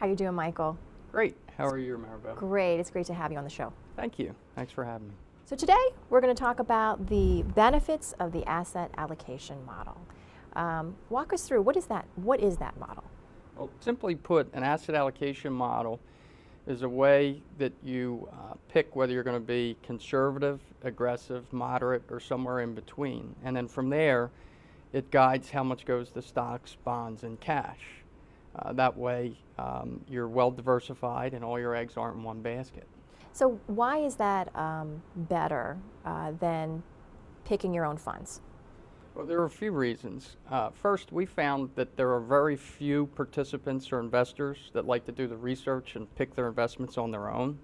How you doing, Michael? Great. How are you, Maribel? Great. It's great to have you on the show. Thank you. Thanks for having me. So today we're going to talk about the benefits of the asset allocation model. Um, walk us through what is that? What is that model? Well, simply put, an asset allocation model is a way that you uh, pick whether you're going to be conservative, aggressive, moderate, or somewhere in between. And then from there, it guides how much goes to stocks, bonds, and cash. Uh, that way, um, you're well diversified and all your eggs aren't in one basket. So, why is that um, better uh, than picking your own funds? Well, there are a few reasons. Uh, first, we found that there are very few participants or investors that like to do the research and pick their investments on their own.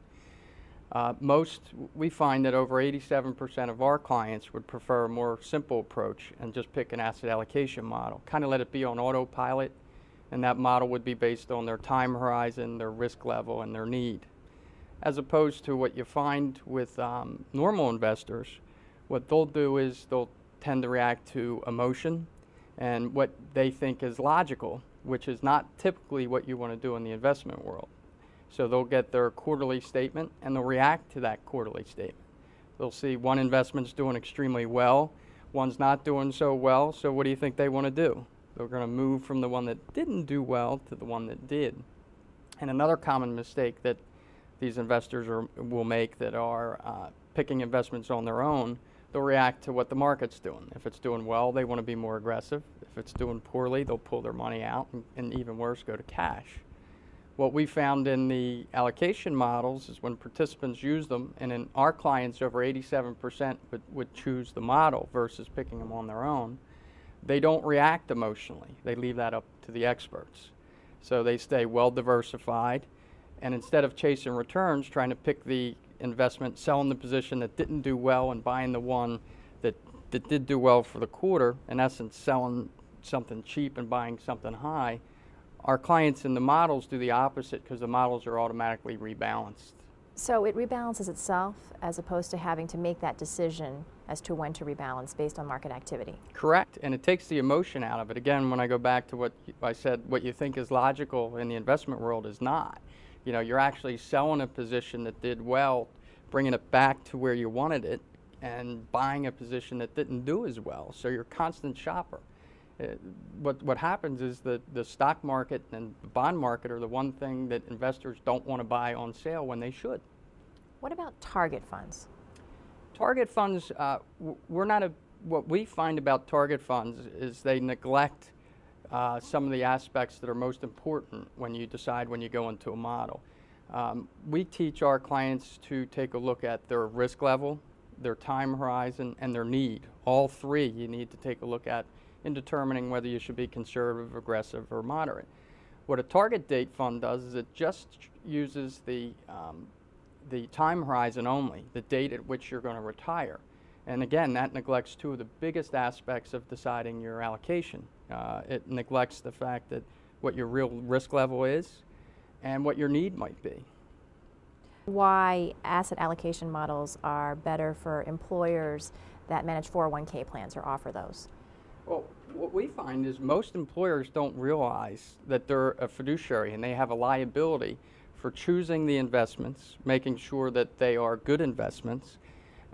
Uh, most, we find that over 87% of our clients would prefer a more simple approach and just pick an asset allocation model. Kind of let it be on autopilot, and that model would be based on their time horizon, their risk level, and their need. As opposed to what you find with um, normal investors, what they'll do is they'll tend to react to emotion and what they think is logical, which is not typically what you want to do in the investment world. So they'll get their quarterly statement and they'll react to that quarterly statement. They'll see one investment's doing extremely well, one's not doing so well, so what do you think they want to do? They're going to move from the one that didn't do well to the one that did. And another common mistake that these investors are, will make that are uh, picking investments on their own they'll react to what the market's doing. If it's doing well, they want to be more aggressive. If it's doing poorly, they'll pull their money out and, and even worse, go to cash. What we found in the allocation models is when participants use them, and in our clients, over 87% would, would choose the model versus picking them on their own, they don't react emotionally. They leave that up to the experts. So they stay well diversified, and instead of chasing returns, trying to pick the investment, selling the position that didn't do well and buying the one that, that did do well for the quarter, in essence, selling something cheap and buying something high, our clients in the models do the opposite because the models are automatically rebalanced. So it rebalances itself as opposed to having to make that decision as to when to rebalance based on market activity. Correct, and it takes the emotion out of it. Again, when I go back to what I said, what you think is logical in the investment world is not you know, you're actually selling a position that did well, bringing it back to where you wanted it, and buying a position that didn't do as well. So you're a constant shopper. Uh, what, what happens is that the stock market and the bond market are the one thing that investors don't want to buy on sale when they should. What about target funds? Target funds, uh, we're not a, what we find about target funds is they neglect uh, some of the aspects that are most important when you decide when you go into a model. Um, we teach our clients to take a look at their risk level, their time horizon, and their need. All three you need to take a look at in determining whether you should be conservative, aggressive, or moderate. What a target date fund does is it just uses the, um, the time horizon only, the date at which you're going to retire. And again, that neglects two of the biggest aspects of deciding your allocation. Uh, it neglects the fact that what your real risk level is and what your need might be. Why asset allocation models are better for employers that manage 401k plans or offer those? Well, what we find is most employers don't realize that they're a fiduciary and they have a liability for choosing the investments, making sure that they are good investments,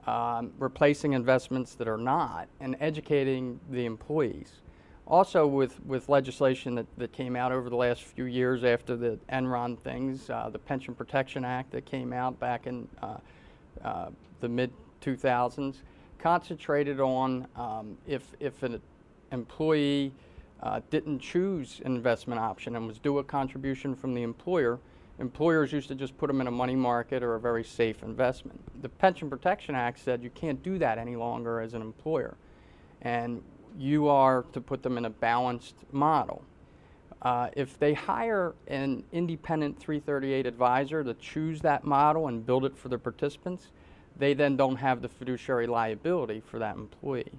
um, replacing investments that are not, and educating the employees. Also, with, with legislation that, that came out over the last few years after the Enron things, uh, the Pension Protection Act that came out back in uh, uh, the mid 2000s, concentrated on um, if, if an employee uh, didn't choose an investment option and was due a contribution from the employer, employers used to just put them in a money market or a very safe investment. The Pension Protection Act said you can't do that any longer as an employer. And you are to put them in a balanced model. Uh, if they hire an independent 338 advisor to choose that model and build it for the participants, they then don't have the fiduciary liability for that employee.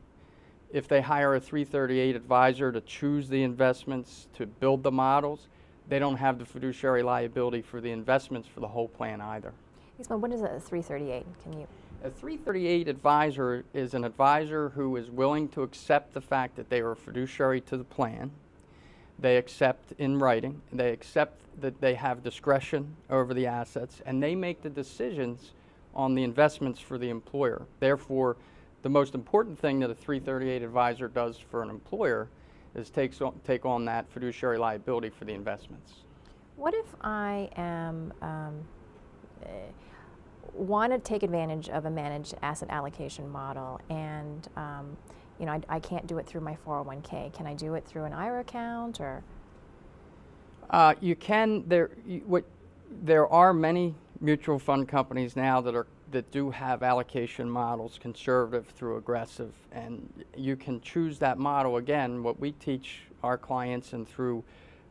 If they hire a 338 advisor to choose the investments, to build the models, they don't have the fiduciary liability for the investments for the whole plan either. What is a 338? Can you? A 338 advisor is an advisor who is willing to accept the fact that they are a fiduciary to the plan. they accept in writing, they accept that they have discretion over the assets, and they make the decisions on the investments for the employer. Therefore, the most important thing that a 338 advisor does for an employer is takes on, take on that fiduciary liability for the investments. What if I am um, want to take advantage of a managed asset allocation model and um, you know I, I can't do it through my 401k. Can I do it through an IRA account or? Uh, you can there. You, what there are many mutual fund companies now that are that do have allocation models, conservative through aggressive, and you can choose that model. Again, what we teach our clients and through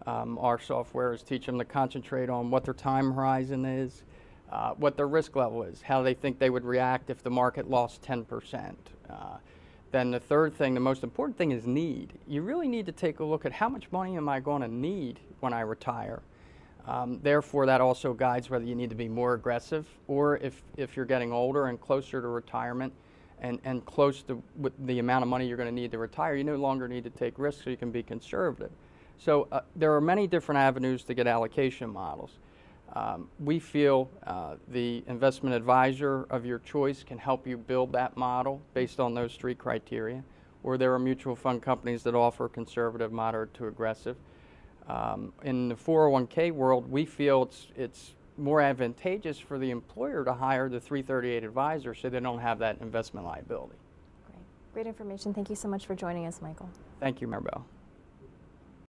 um, our software is teach them to concentrate on what their time horizon is, uh, what their risk level is, how they think they would react if the market lost 10%. Uh, then the third thing, the most important thing is need. You really need to take a look at how much money am I going to need when I retire. Um, therefore, that also guides whether you need to be more aggressive or if, if you're getting older and closer to retirement and, and close to the amount of money you're going to need to retire, you no longer need to take risks so you can be conservative. So uh, there are many different avenues to get allocation models. Um, we feel uh, the investment advisor of your choice can help you build that model based on those three criteria. Or there are mutual fund companies that offer conservative, moderate to aggressive. Um, in the 401k world, we feel it's, it's more advantageous for the employer to hire the 338 advisor so they don't have that investment liability. Great, great information. Thank you so much for joining us, Michael. Thank you, Maribel.